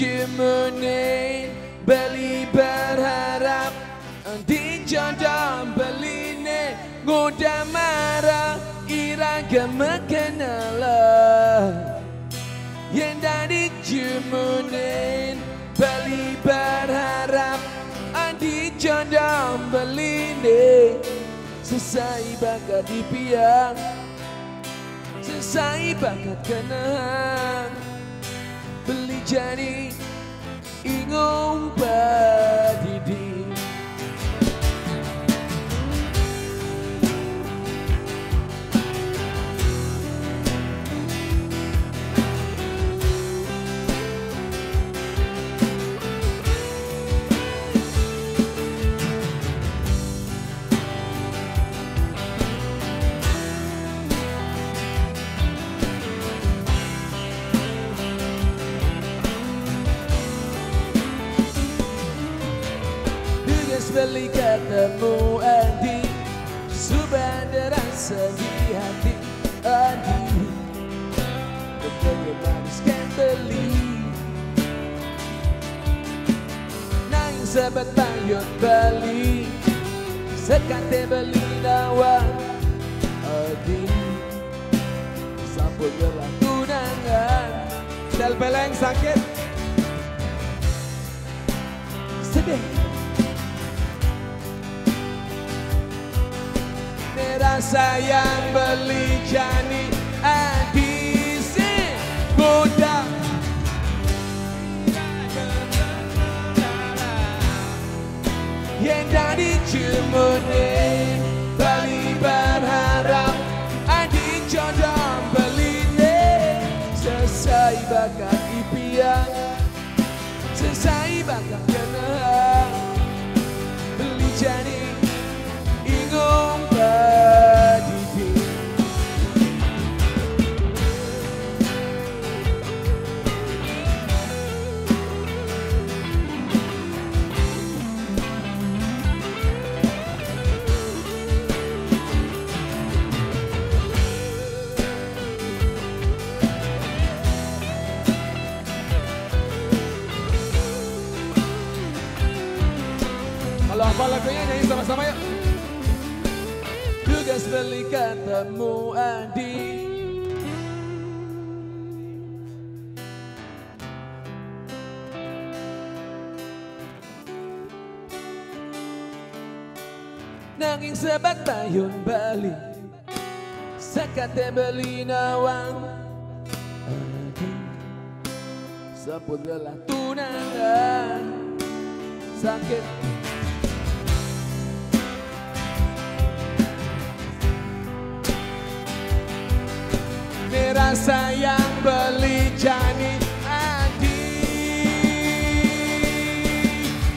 jemunin beli berharap. Di jodoh beline Nguda marah. Iraga makanala Yang dari jemunin beli berharap. Di jodoh beline Selesai bakat di piang Selesai bakat kenang Beli jadi Ingung Beli ketemu Andi. Subah ada rasa di hati Andi. Betul manis beli Nangis sahabat payung Bali Sekate beli nawa Andi. Sambut gelang tunangan Sel beleng sakit Rasa yang beli jani Adisi muda. Yang dari jemunin hafal lagunya nyanyi sama-sama yuk. Tugas beli ketemu Andi Nanging sebat payun Bali Sekate beli nawang. Adi Sebut gelah tunangan. Sakit Rasa yang beli jani Adi.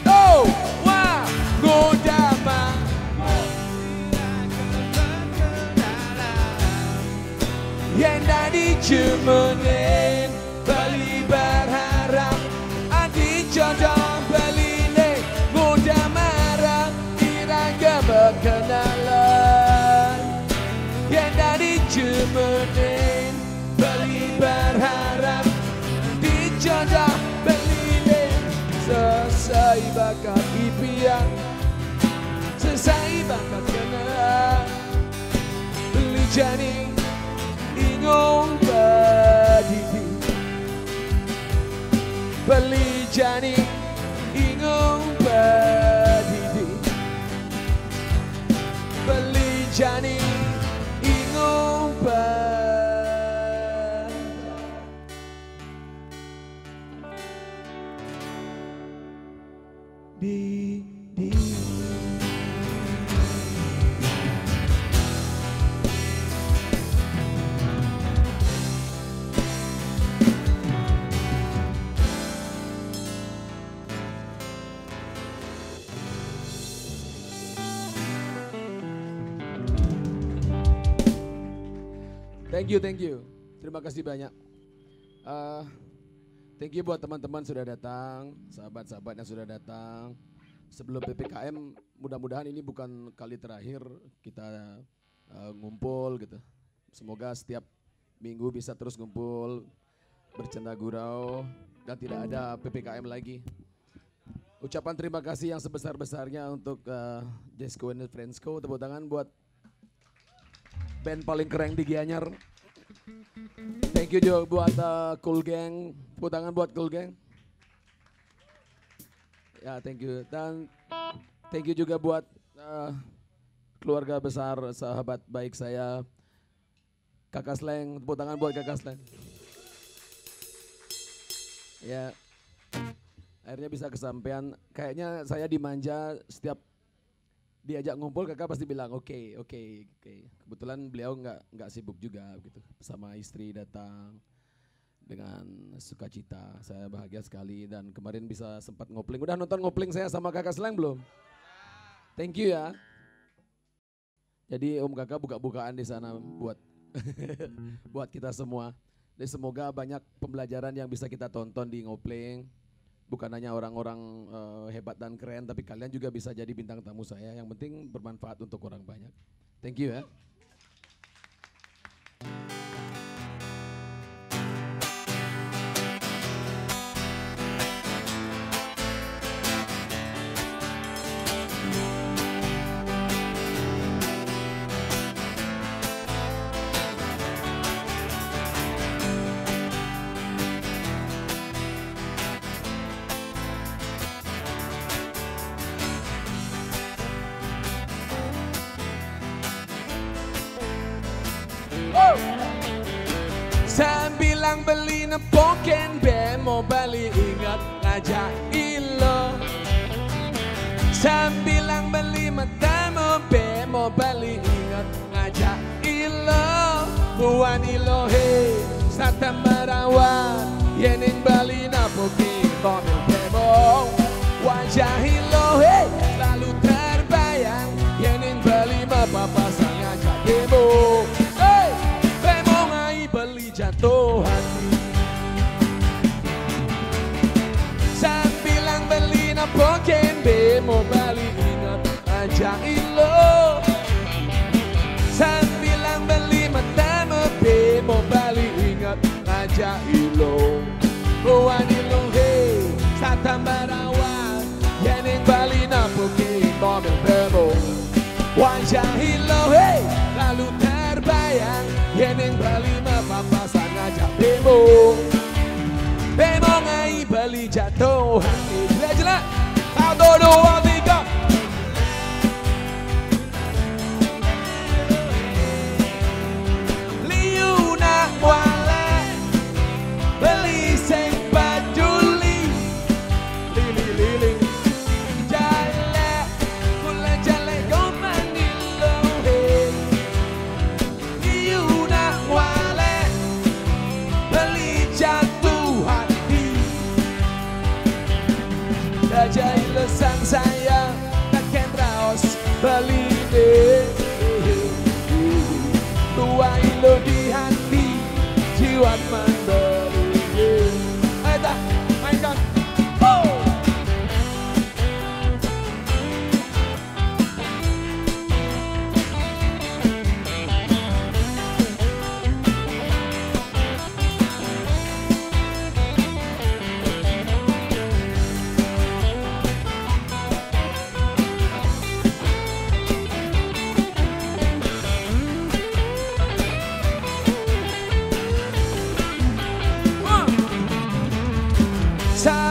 Oh, wah, godama Yang tadi jemunin Beli jani Ingung badidi Beli jani Ingung badidi Beli jani Ingung badidi Thank you, thank you. Terima kasih banyak. Eh, thank you buat teman-teman sudah datang, sahabat-sahabat yang sudah datang. sebelum PPKM mudah-mudahan ini bukan kali terakhir kita uh, ngumpul gitu. Semoga setiap minggu bisa terus ngumpul bercanda gurau dan tidak ada PPKM lagi. Ucapan terima kasih yang sebesar-besarnya untuk uh, Jesco and Friendsco. Tepuk tangan buat band paling keren di Gianyar. Thank you juga buat uh, Cool Gang. Tepuk tangan buat Cool Gang. Ya, thank you. Dan thank you juga buat uh, keluarga besar, sahabat baik saya, Kakak Sleng. Tepuk tangan buat Kakak Sleng. Ya, akhirnya bisa kesampaian. Kayaknya saya dimanja setiap diajak ngumpul kakak pasti bilang oke okay, oke okay, oke okay. kebetulan beliau nggak nggak sibuk juga gitu sama istri datang dengan sukacita. Saya bahagia sekali dan kemarin bisa sempat ngopling. Udah nonton ngopling saya sama kakak Seleng belum? Thank you ya. Jadi Om Kakak buka-bukaan di sana buat buat kita semua. Jadi semoga banyak pembelajaran yang bisa kita tonton di ngopling. Bukan hanya orang-orang uh, hebat dan keren, tapi kalian juga bisa jadi bintang tamu saya. Yang penting bermanfaat untuk orang banyak. Thank you ya. Beli nepoken be mau beli ingat ngajak ilo. Saya bilang beli matamu be mau beli ingat ngajak ilo. Buan ilo he sata merawat yening beli napokin mobil bemo Wajah ilo he selalu terbayang yening beli mapapasang ngajak demo. Hey, beli jatuh aja ilo. Buan ilo Dajai lesan saya Takkan raos beli deh. Tua ilo di hati Jiwa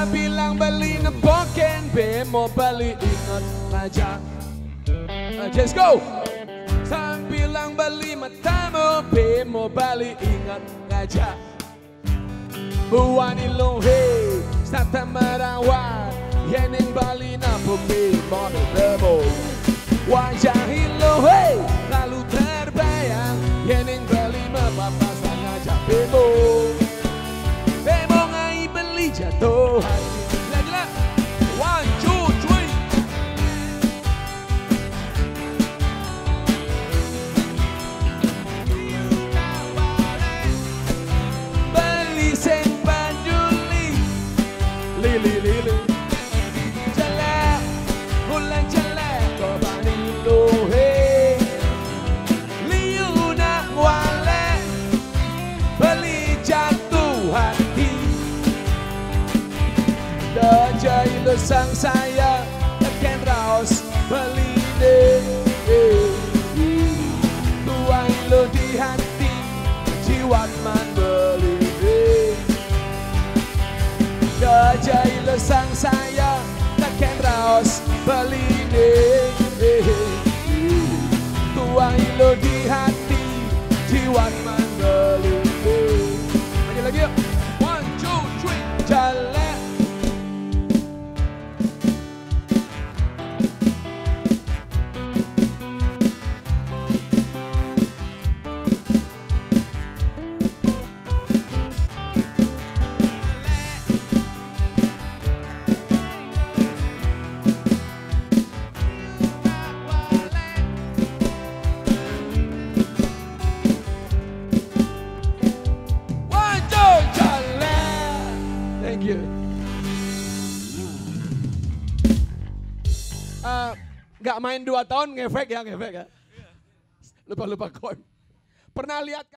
Saya bilang beli nepoken be mau beli ingat aja Uh, Just go. Saya bilang beli matamu be mau beli ingat aja Buan ilung he Sata merawat Yening bali napo be mau demo Wajah nggak main dua tahun ngefek ya ngefek ya. Lupa lupa chord. Pernah lihat